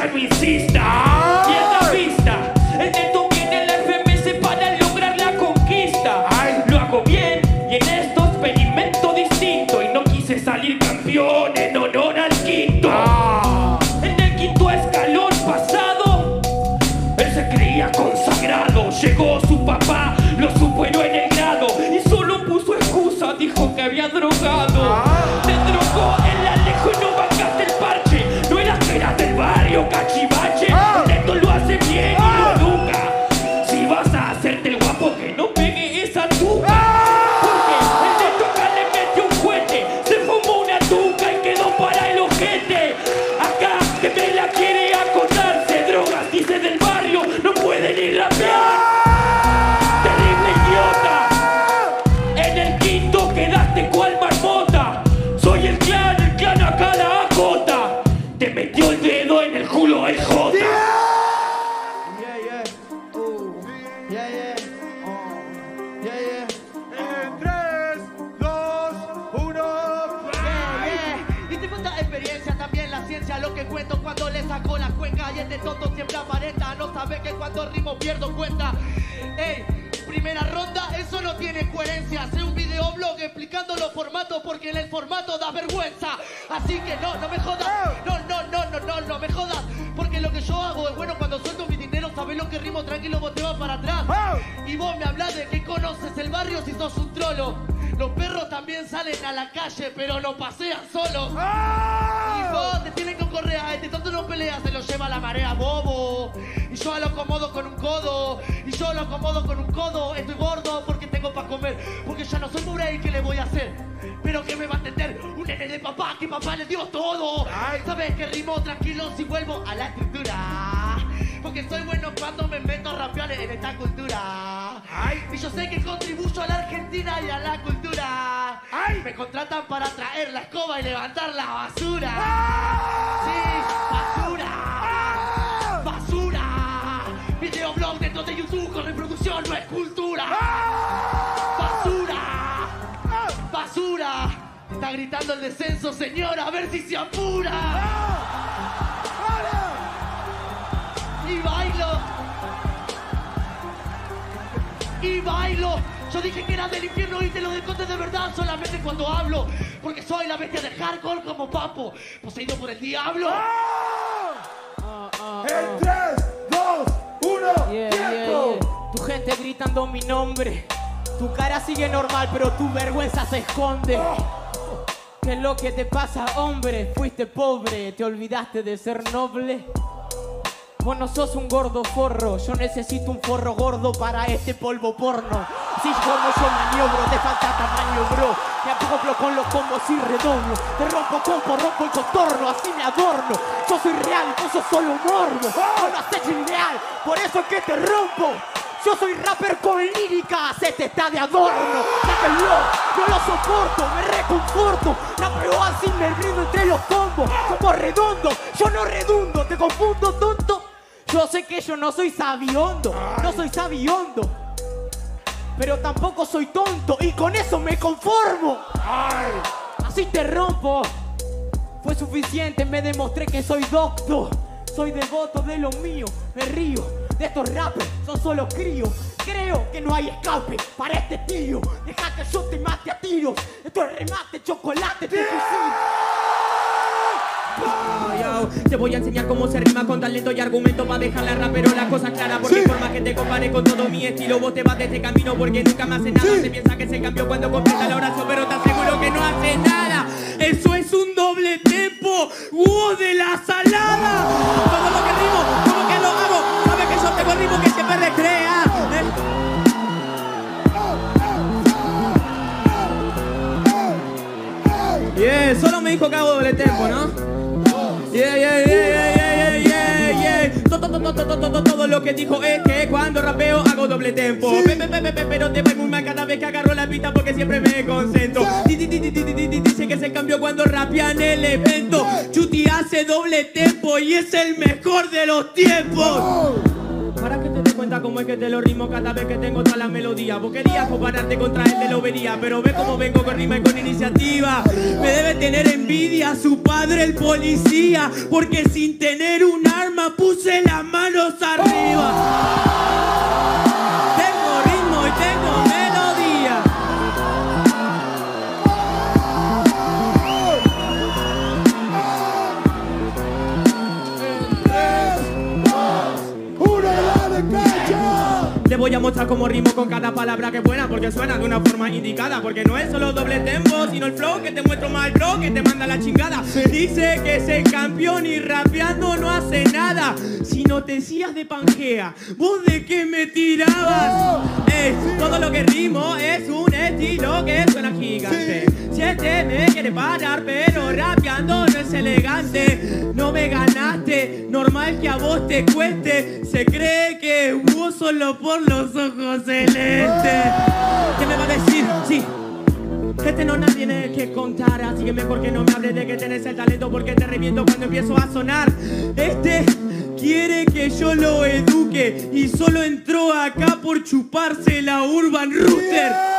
ya no insista. Y en la pista, el neto viene en la FMS para lograr la conquista. Lo hago bien y en esto experimento distinto. Y no quise salir campeón en honor al quinto. En el quinto escalón pasado, él se creía consagrado. Llegó su papá, Acá que me la quiere acotar. Se drogas, dice del barrio, no puede ni rapear. Terrible idiota. En el quinto quedaste cual marmota. Soy el clan, el clan acá la acota. Te metió lo que cuento cuando le saco la cuenca. Y este tonto siempre aparenta no sabe que cuando rimo pierdo cuenta. Ey, primera ronda eso no tiene coherencia. Hace un videoblog explicando los formatos porque en el formato da vergüenza. Así que no, no me jodas. No, no, no, no, no, no me jodas. Porque lo que yo hago es bueno cuando suelto mi dinero sabes lo que rimo tranquilo vos te vas para atrás. Y vos me hablas de que conoces el barrio si sos un trolo los perros también salen a la calle, pero no pasean solos. Y vos te tienen con correa, este tonto no pelea, se lo lleva la marea, bobo. Y yo lo acomodo con un codo, y yo lo acomodo con un codo. Estoy gordo porque tengo para comer, porque ya no soy pobre y ¿qué le voy a hacer? Pero que me va a entender un nene de papá, que papá le dio todo. Sabes que rimo tranquilo si vuelvo a la estructura. Porque soy bueno cuando me meto a rapear en esta cultura. Y yo sé que contribuyo a la Argentina y a la cultura. Me contratan para traer la escoba y levantar la basura. Sí, basura. Basura. Videoblog dentro de YouTube con reproducción no es cultura. Basura. Basura. Está gritando el descenso, señora, a ver si se apura. Y bailo. Y bailo. Yo dije que era del infierno y te lo desconté de verdad solamente cuando hablo. Porque soy la bestia de hardcore como Papo, poseído por el diablo. En 3, 2, 1. Yeah, yeah, yeah. Tu gente gritando mi nombre. Tu cara sigue normal, pero tu vergüenza se esconde. ¿Qué es lo que te pasa, hombre? Fuiste pobre, te olvidaste de ser noble. Vos no sos un gordo forro, yo necesito un forro gordo para este polvo porno. Si yo no soy maniobro, te falta tamaño, bro. Me acoplo con los combos y redoblo. Te rompo compo, rompo el contorno, así me adorno. Yo soy real, vos sos solo morbo. Vos no hecho ideal, por eso es que te rompo. Yo soy rapper con lírica, se te está de adorno. Sáquenlo, no lo soporto, me reconforto. Rapeo así me brindo entre los combos. Como redondo, yo no redundo, te confundo, tonto. Yo sé que yo no soy sabiondo, no soy sabiondo. Pero tampoco soy tonto y con eso me conformo. Así te rompo. Fue suficiente, me demostré que soy docto. Soy devoto de lo mío, me río de estos rappers, son solo críos. Creo que no hay escape para este tío. Deja que yo te mate a tiros. Esto es remate, chocolate, te fusil. Te voy a enseñar cómo se rima con talento y argumento para dejar la rapero la cosa clara Porque por más que te compare con todo mi estilo Vos te vas de este camino porque nunca me hace nada Se piensa que se cambió cuando completa la oración Pero te aseguro que no hace nada. Eso es un doble tempo ¡Wow, de la salada! Todo lo que rimo, como que lo hago Sabes que yo tengo ritmo que siempre recrea. Yeah, solo me dijo que hago doble tempo, ¿no? Yeah, yeah, yeah, yeah, yeah, yeah, yeah. Todo, todo, todo, todo, todo, todo lo que dijo es que cuando rapeo hago doble tempo. Pe, pe, pe, pe, pe, Pero te va muy mal cada vez que agarro la pista porque siempre me concentro. Di, di, di, di, di, di, di, Dice que se cambió cuando rapea en el evento. Chuti hace doble tempo y es el mejor de los tiempos. Gusta como es que te lo rimo cada vez que tengo toda la melodía. Vos querías compararte contra él, te lo vería, pero ve cómo vengo con rima y con iniciativa. Me debe tener envidia su padre, el policía, porque sin tener un arma puse las manos arriba. Cancha! Le voy a mostrar cómo rimo con cada palabra que buena Porque suena de una forma indicada Porque no es solo doble tempo Sino el flow que te muestro más el flow Que te manda la chingada. Dice que es el campeón y rapeando no hace nada. Si no te decías de Pangea ¿Vos de qué me tirabas? Ey, todo lo que rimo es un estilo que suena gigante. Si este me quiere parar Pero rapeando no es elegante. No me ganaste Normal que a vos te cueste. Se cree que solo por los ojos celestes ¿Qué me va a decir? Sí este no nadie tiene que contar, así que mejor que no me hables de que tenés el talento porque te reviento cuando empiezo a sonar. Este quiere que yo lo eduque y solo entró acá por chuparse la Urban Rooster.